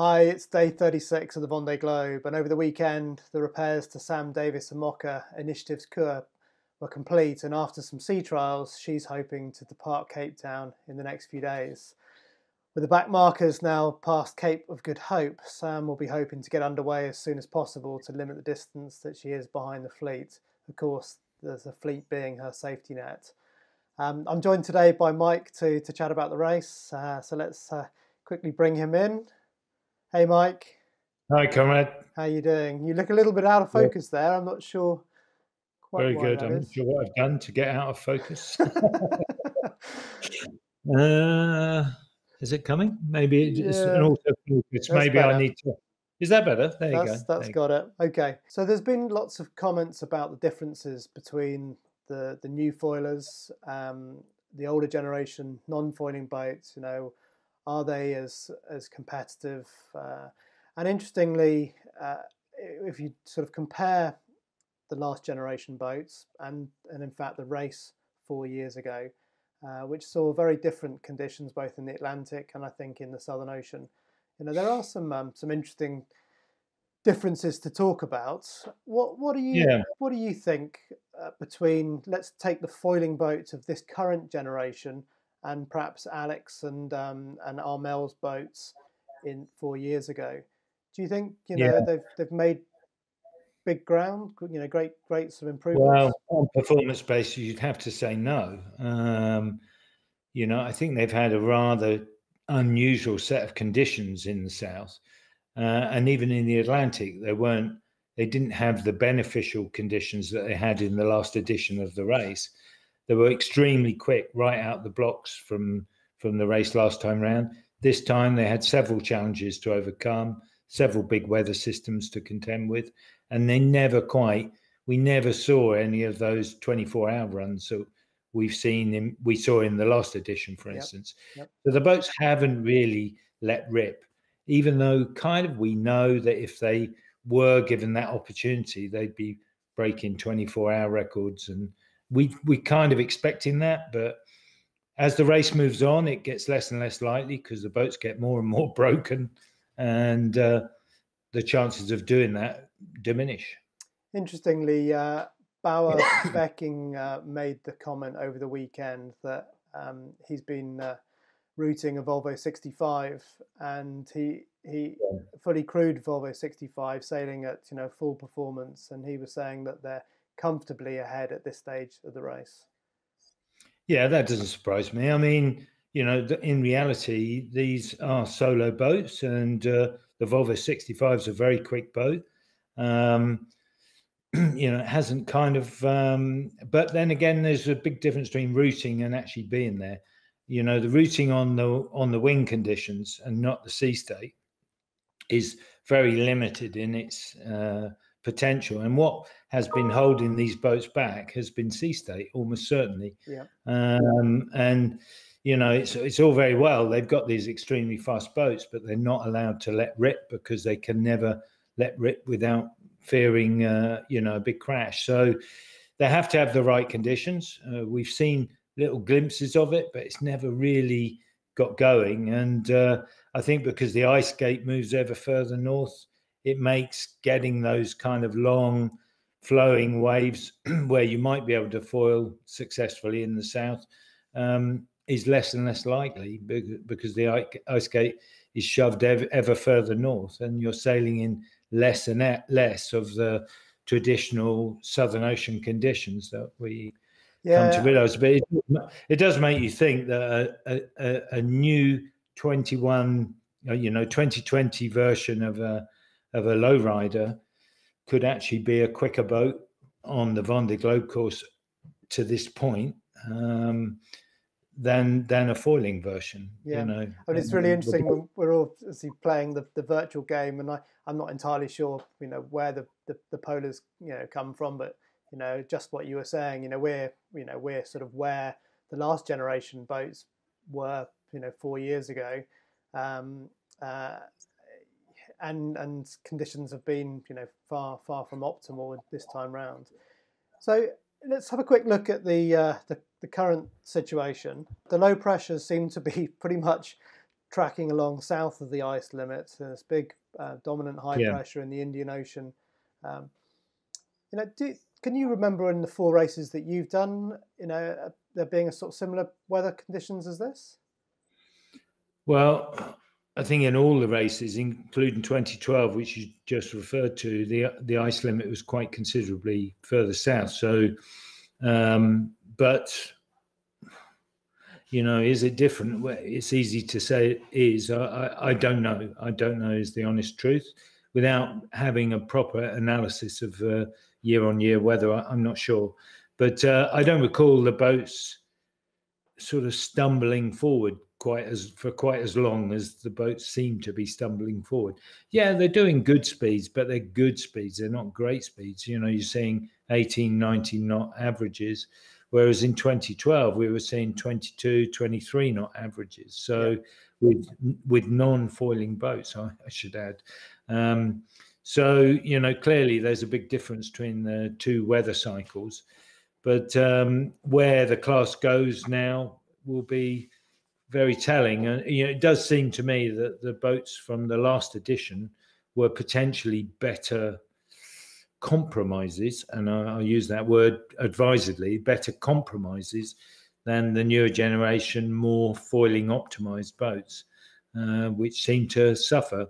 Hi, it's day 36 of the Vendée Globe, and over the weekend, the repairs to Sam Davies and Imoca Initiatives Cœur were complete, and after some sea trials, she's hoping to depart Cape Town in the next few days. With the back markers now past Cape of Good Hope, Sam will be hoping to get underway as soon as possible to limit the distance that she is behind the fleet. Of course, there's the fleet being her safety net. Um, I'm joined today by Mike to, to chat about the race, uh, so let's uh, quickly bring him in. Hey, Mike. Hi, Conrad. How you doing? You look a little bit out of focus there. I'm not sure. Very good. I'm not sure what I've done to get out of focus. uh, is it coming? Maybe it's yeah. an autofocus. Maybe better. I need to. Is that better? There that's, you go. That's got it. Okay. So there's been lots of comments about the differences between the the new foilers, um, the older generation non-foiling boats. You know, are they as as competitive? Uh, and interestingly, uh, if you sort of compare the last generation boats and and in fact the race four years ago, uh, which saw very different conditions both in the Atlantic and I think in the Southern Ocean, you know there are some um, some interesting differences to talk about. What what do you yeah. what do you think uh, between let's take the foiling boats of this current generation and perhaps Alex and um, and Armel's boats in four years ago. Do you think you know yeah. they've they've made big ground? You know, great great some improvements. Well, on performance basis, you'd have to say no. Um, you know, I think they've had a rather unusual set of conditions in the south, uh, and even in the Atlantic, they weren't. They didn't have the beneficial conditions that they had in the last edition of the race. They were extremely quick right out the blocks from from the race last time round. This time they had several challenges to overcome, several big weather systems to contend with, and they never quite. We never saw any of those 24 hour runs that we've seen in we saw in the last edition, for instance. Yep. So the boats haven't really let rip, even though kind of we know that if they were given that opportunity, they'd be breaking 24 hour records and we we kind of expecting that, but as the race moves on, it gets less and less likely because the boats get more and more broken, and uh, the chances of doing that diminish. Interestingly, uh, Bouwe Bekking uh, made the comment over the weekend that um, he's been uh, routing a Volvo 65, and he he fully crewed Volvo 65, sailing at you know full performance, and he was saying that they're comfortably ahead at this stage of the race. Yeah, that doesn't surprise me. I mean, you know, in reality, these are solo boats, and uh, the Volvo 65 is a very quick boat. Um, you know, it hasn't kind of, um, but then again, there's a big difference between routing and actually being there. You know, the routing on the on the wing conditions and not the sea state is very limited in its uh, potential. And what has been holding these boats back has been sea state, almost certainly. Yeah. Um, and you know, it's it's all very well. They've got these extremely fast boats, but they're not allowed to let rip because they can never let rip without fearing, uh, you know, a big crash. So they have to have the right conditions. Uh, we've seen little glimpses of it, but it's never really got going. And uh, I think because the ice gate moves ever further north, it makes getting those kind of long flowing waves where you might be able to foil successfully in the south um, is less and less likely because the ice gate is shoved ever, ever further north and you're sailing in less and less of the traditional southern ocean conditions that we yeah. come to realize but it, it, does make you think that a, a, a new 21 uh, you know 2020 version of a of a lowrider could actually be a quicker boat on the Vendée Globe course to this point um, than than a foiling version. Yeah, you know, I mean, it's really interesting. When we're all obviously playing the, the virtual game, and I I'm not entirely sure, you know, where the, the the polars you know come from, but you know, just what you were saying, you know, we're you know we're sort of where the last generation boats were, you know, four years ago. Um, uh, and and conditions have been you know far far from optimal this time round. So let's have a quick look at the, uh, the, the current situation. The low pressures seem to be pretty much tracking along south of the ice limit. So there's big uh, dominant high Yeah. pressure in the Indian Ocean. Um, you know, do, can you remember in the four races that you've done, you know, uh, there being a sort of similar weather conditions as this? Well, I think in all the races, including 2012, which you just referred to, the the ice limit was quite considerably further south. So, um, but you know, is it different? It's easy to say it is. I, I, I don't know. I don't know is the honest truth. Without having a proper analysis of uh, year-on-year weather, I, I'm not sure. But uh, I don't recall the boats sort of stumbling forward quite as for quite as long as the boats seem to be stumbling forward. Yeah, they're doing good speeds, but they're good speeds. They're not great speeds. You know, you're seeing 18, 19 knot averages, whereas in 2012 we were seeing 22, 23 knot averages. So with with non-foiling boats, I, I should add. Um, so you know, clearly there's a big difference between the two weather cycles. But um, where the class goes now will be very telling. And you know, it does seem to me that the boats from the last edition were potentially better compromises, and I, use that word advisedly, better compromises than the newer generation, more foiling optimized boats, uh, which seem to suffer.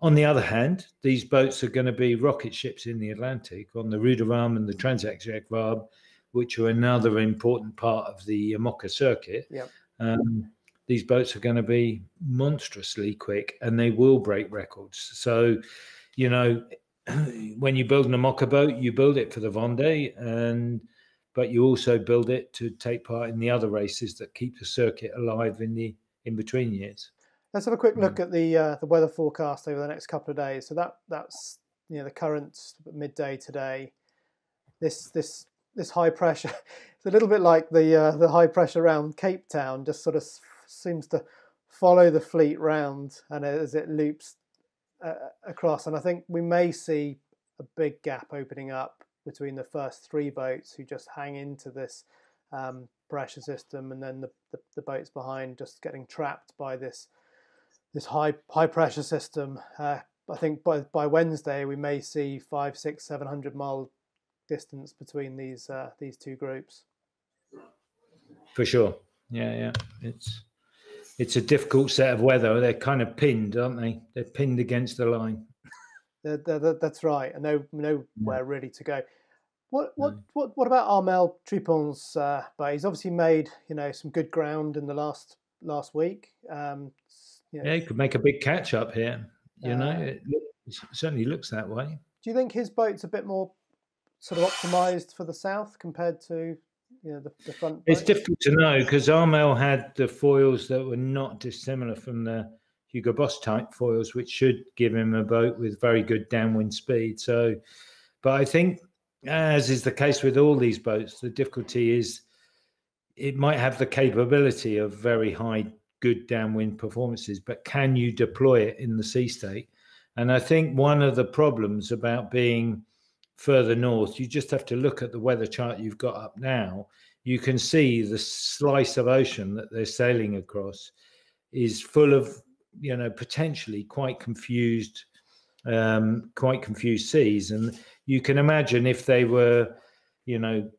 On the other hand, these boats are going to be rocket ships in the Atlantic on the Route du Rhum and the Transat Jacques Vabre, which are another important part of the IMOCA circuit. Yep. Um, these boats are going to be monstrously quick and they will break records. So, you know, when you build an IMOCA boat, you build it for the Vendée, and but you also build it to take part in the other races that keep the circuit alive in the in between years. Let's have a quick Mm. look at the uh, the weather forecast over the next couple of days. So that that's you know the current midday today. This this this high pressure. It's a little bit like the uh, the high pressure around Cape Town. Just sort of seems to follow the fleet round, and as it loops uh, across. And I think we may see a big gap opening up between the first three boats who just hang into this um, pressure system, and then the, the, the boats behind just getting trapped by this this high high pressure system. Uh, I think by by Wednesday we may see five, six, seven hundred mile distance between these uh, these two groups. For sure. Yeah, yeah. It's it's a difficult set of weather. They're kind of pinned, aren't they? They're pinned against the line. They're- they're- they're- that's right, and no nowhere really to go. What what what what about Armel Tripon's uh, but he's obviously made you know some good ground in the last last week. Um, you know, Yeah, he could make a big catch up here. You know, Uh, it, it certainly looks that way. Do you think his boat's a bit more sort of optimized for the south compared to you know the, the front? It's difficult to know because Armel had the foils that were not dissimilar from the Hugo Boss type foils, which should give him a boat with very good downwind speed. So, but I think, as is the case with all these boats, the difficulty is it might have the capability of very high, good downwind performances, but can you deploy it in the sea state? And I think one of the problems about being further north, you just have to look at the weather chart you've got up now. You can see the slice of ocean that they're sailing across is full of, you know, potentially quite confused, um, quite confused seas. And you can imagine if they were, you know,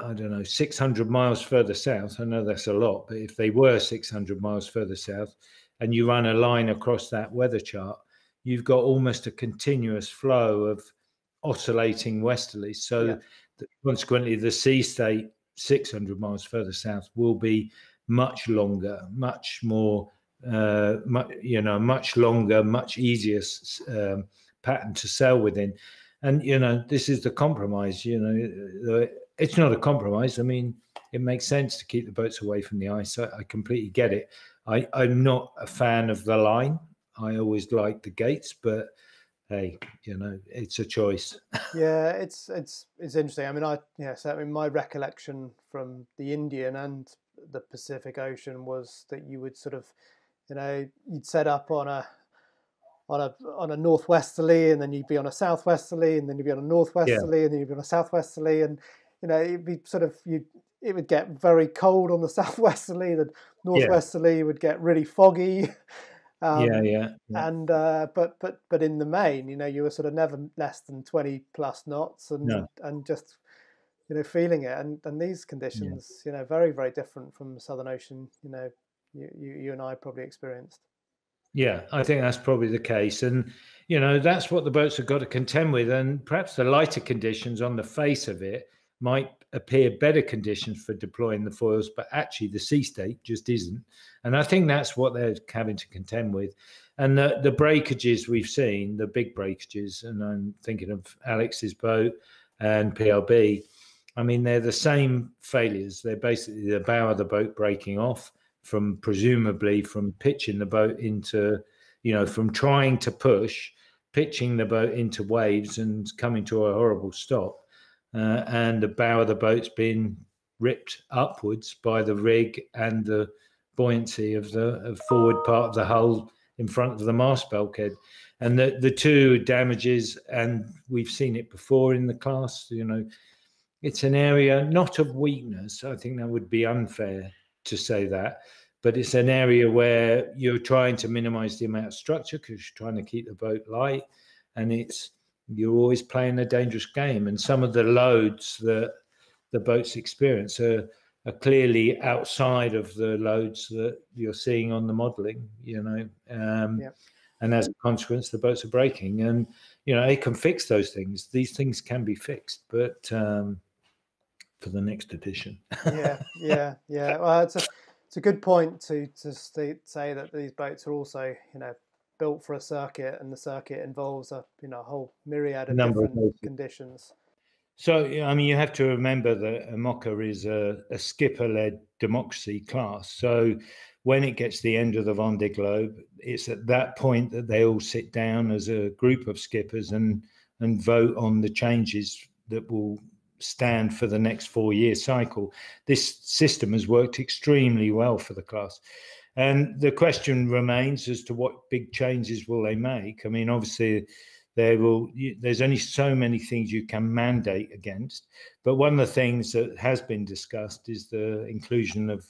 I don't know, 600 miles further south. I know that's a lot, but if they were 600 miles further south and you run a line across that weather chart, you've got almost a continuous flow of oscillating westerly. So Yeah. th- consequently, the sea state 600 miles further south will be much longer, much more, uh, mu- you know, much longer, much easier um, pattern to sail within. And you know, this is the compromise. You know, it's not a compromise. I mean, it makes sense to keep the boats away from the ice. I, I completely get it. I, I'm not a fan of the line. I always like the gates, but hey, you know, it's a choice. yeah, it's it's it's interesting. I mean, I yeah, mean, my recollection from the Indian and the Pacific Ocean was that you would sort of, you know, you'd set up on a on a on a northwesterly, and then you'd be on a southwesterly, and then you'd be on a northwesterly, and then you'd be on a southwesterly, and you know, it'd be sort of you it would get very cold on the southwesterly. The northwesterly yeah. would get really foggy. Um, yeah, yeah, yeah, And uh, but but but in the main, you know, you were sort of never less than twenty plus knots, and no. and just you know feeling it. And and these conditions, yeah. you know, very very different from the Southern Ocean. You know, you you, you and I probably experienced. Yeah, I think that's probably the case. And, you know, that's what the boats have got to contend with. And perhaps the lighter conditions on the face of it might appear better conditions for deploying the foils, but actually the sea state just isn't. And I think that's what they're having to contend with. And the, the breakages we've seen, the big breakages, and I'm thinking of Alex's boat and PRB, I mean, they're the same failures. They're basically the bow of the boat breaking off from presumably from pitching the boat into, you know, from trying to push, pitching the boat into waves and coming to a horrible stop. Uh, and the bow of the boat's been ripped upwards by the rig and the buoyancy of the forward part of the hull in front of the mast bulkhead. And the, the two damages, and we've seen it before in the class, you know, it's an area not of weakness. I think that would be unfair to say that. But it's an area where you're trying to minimize the amount of structure because you're trying to keep the boat light. And it's you're always playing a dangerous game. And some of the loads that the boats experience are, are clearly outside of the loads that you're seeing on the modeling, you know. Um, yep. And as a consequence, the boats are breaking. And, you know, it can fix those things. These things can be fixed. But um, for the next edition. yeah, yeah, yeah. Well, it's a it's a good point to to say that these boats are also you know built for a circuit, and the circuit involves a you know a whole myriad of Number different of conditions. So I mean, you have to remember that IMOCA is a, a skipper-led democracy class. So when it gets to the end of the Vendée Globe, it's at that point that they all sit down as a group of skippers and and vote on the changes that will stand for the next four year cycle. This system has worked extremely well for the class. And the question remains as to what big changes will they make. I mean, obviously, there will there's only so many things you can mandate against. But one of the things that has been discussed is the inclusion of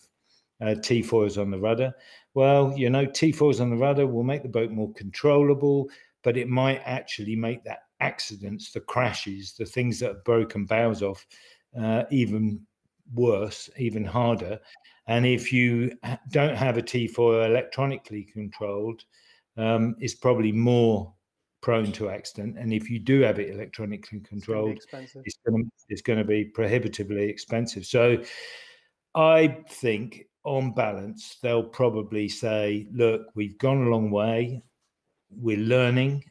uh, T-foils on the rudder. Well, you know, T-foils on the rudder will make the boat more controllable, but it might actually make that accidents, the crashes, the things that have broken bows off, uh, even worse, even harder. And if you don't have a T-foil electronically controlled, um, it's probably more prone to accident. And if you do have it electronically controlled, it's going to, it's going to be prohibitively expensive. So I think on balance, they'll probably say, look, we've gone a long way. We're learning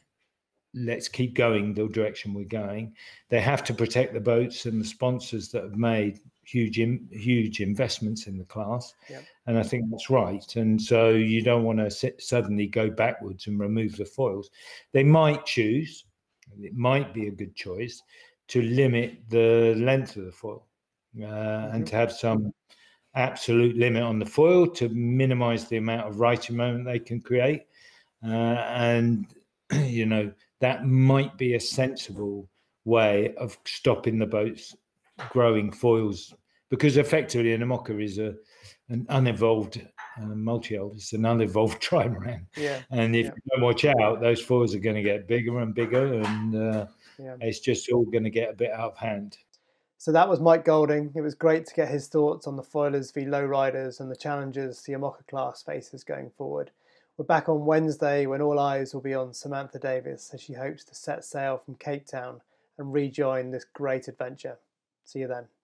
let's keep going the direction we're going. They have to protect the boats and the sponsors that have made huge huge investments in the class, yep. and I think that's right. And so you don't want to suddenly go backwards and remove the foils. They might choose, it might be a good choice, to limit the length of the foil uh, mm-hmm. and to have some absolute limit on the foil to minimize the amount of righting moment they can create. Uh, and you know that might be a sensible way of stopping the boats growing foils because effectively an IMOCA is a an unevolved uh, multi-hull. It's an unevolved trimaran. Yeah. And if yeah. you don't watch out, those foils are going to get bigger and bigger, and uh, yeah. it's just all going to get a bit out of hand. So that was Mike Golding. It was great to get his thoughts on the foilers v lowriders and the challenges the IMOCA class faces going forward. We're back on Wednesday when all eyes will be on Samantha Davies as she hopes to set sail from Cape Town and rejoin this great adventure. See you then.